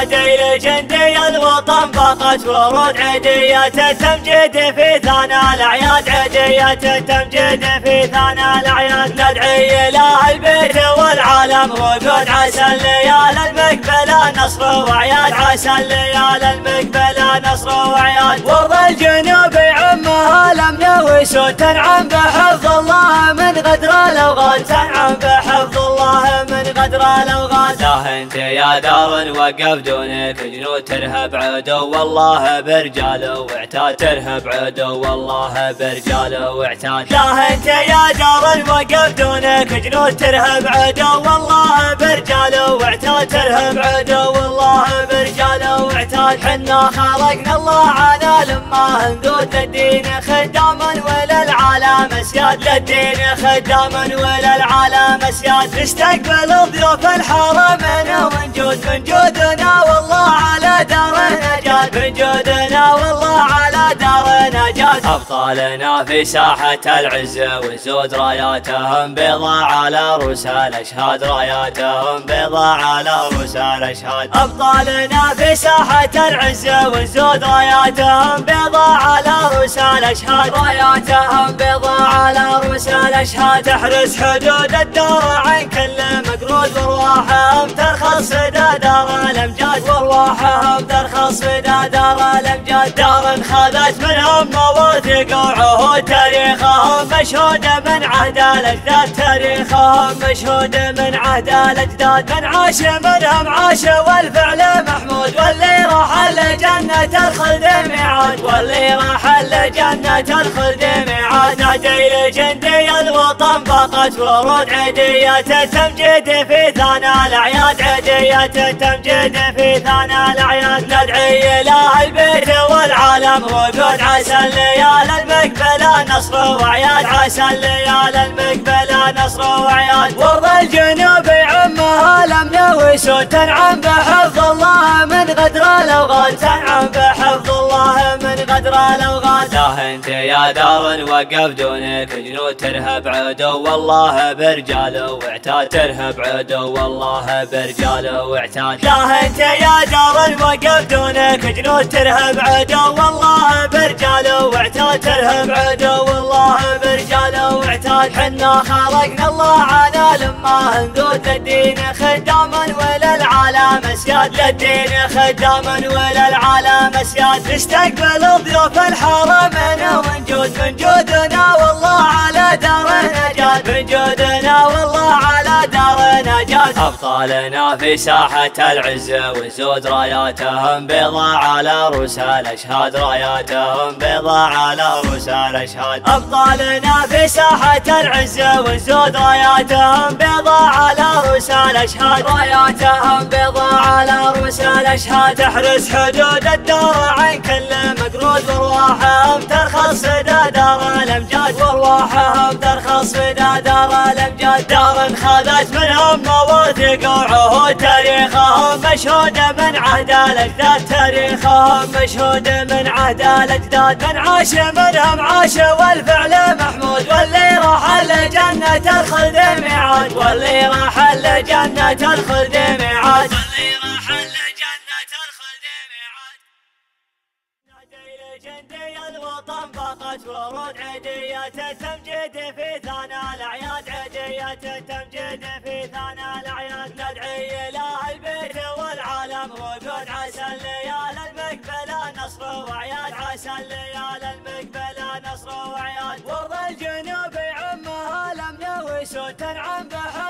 نادي لجندي الوطن فقط ورود عيدية التمجيد في ثناء الأعياد. عيدية التمجيد في ثناء الأعياد. ندعي إلى البيت والعالم. وقود عسى الليال المقبلة. نصر وعياد. عسى الليال المقبلة. نصر وعياد. وارض الجنوب عمها لم يوي. سوء تنعم بحفظ الله من غدر الأوغاد تنعم بحفظ الله من غدر الأوغاد لا انت يا دار وقف دونك جنود ترهب عدو والله برجال واعتاد ترهب عدو والله برجال واعتاد لا انت يا دار وقف دونك جنود ترهب عدو والله برجال واعتاد ترهب عدو والله برجال واعتاد حنا خلقنا الله على الماهن دود للدين خداما وللعالم أسياد للدين خداما وللعالم أسياد. نستقبل ضيوف الحرمين ومن جود من جودنا والله على دار نجاد من جودنا والله على دار نجاد أبطالنا في ساحة العزة وزود راياتهم بيضاء على رؤوس الاشهاد راياتهم بيضاء على رؤوس الاشهاد أبطالنا في ساحة العزة وزود راياتهم بيضاء على رؤوس الاشهاد راياتهم بيضاء على رؤوس الاشهاد تحرس حدود الدار عن كل مقرود وارواحهم ترخص فدا دار الأمجاد. وارواحهم ترخص فدا دار الأمجاد. دار خذت منهم مواثيق وعهود تاريخهم مشهود من عهد الاجداد تاريخهم مشهود من عهد الاجداد من عاش منهم عاش والفعل محمود واللي راح لجنة الخلد ميعاد واللي راح لجنة الخلد ميعاد نادي لجندي الوطن فقط ورود عيدية التمجيد في ثناء الأعياد. عيدية التمجيد في ثناء الأعياد. ندعي إلى البيت والعالم وقود عسى الليال المقبلة نصر وعياد عسى الليال المقبلة نصر وعياد وارض الجنوب عمها يوي سوء تنعم بحفظ الله من غدر الأوغاد تنعم بحفظ الله من غدر الأوغاد أنت يا دار وقف دونك جنود ترهب عدو والله برجال واعتاد ترهب عدو والله برجال واعتاد لا أنت يا دار وقف دونك جنود ترهب عدو والله برجال واعتاد ترهب عدو والله واعتاد حنا خلقنا الله على لمه جنود للدين خداما وللعالم أسياد للدين خداما وللعالم أسياد. نستقبل ضيوف الحرمين ومن جود من جودنا والله على دار نجاد من دار نجاد ابطالنا في ساحة العزة وزود راياتهم بيضاء على رؤوس الاشهاد راياتهم بيضاء على رؤوس الاشهاد ابطالنا في ساحة العزة وزود راياتهم بيضاء على رؤوس الاشهاد راياتهم بيضاء على رؤوس الاشهاد تحرس حدود الدار عن كل الامجاد وارواحهم ترخص فدا دار الامجاد دار خذت منهم مواثيق وعهود تاريخهم مشهود من عهد الاجداد تاريخهم مشهود من عهد الاجداد من عاش منهم عاش والفعل محمود واللي راح لجنة الخلد ميعاد واللي راح لجنة الخلد ميعاد ورود عيدية التمجيد في ثناء الأعياد عيدية التمجيد في ثناء الأعياد ندعي إلى البيت والعالم وقود عسى الليال المقبلة نصر وعياد عسى الليال المقبلة نصر وعياد وارض الجنوب عمها يوي سوء تنعم بحفظ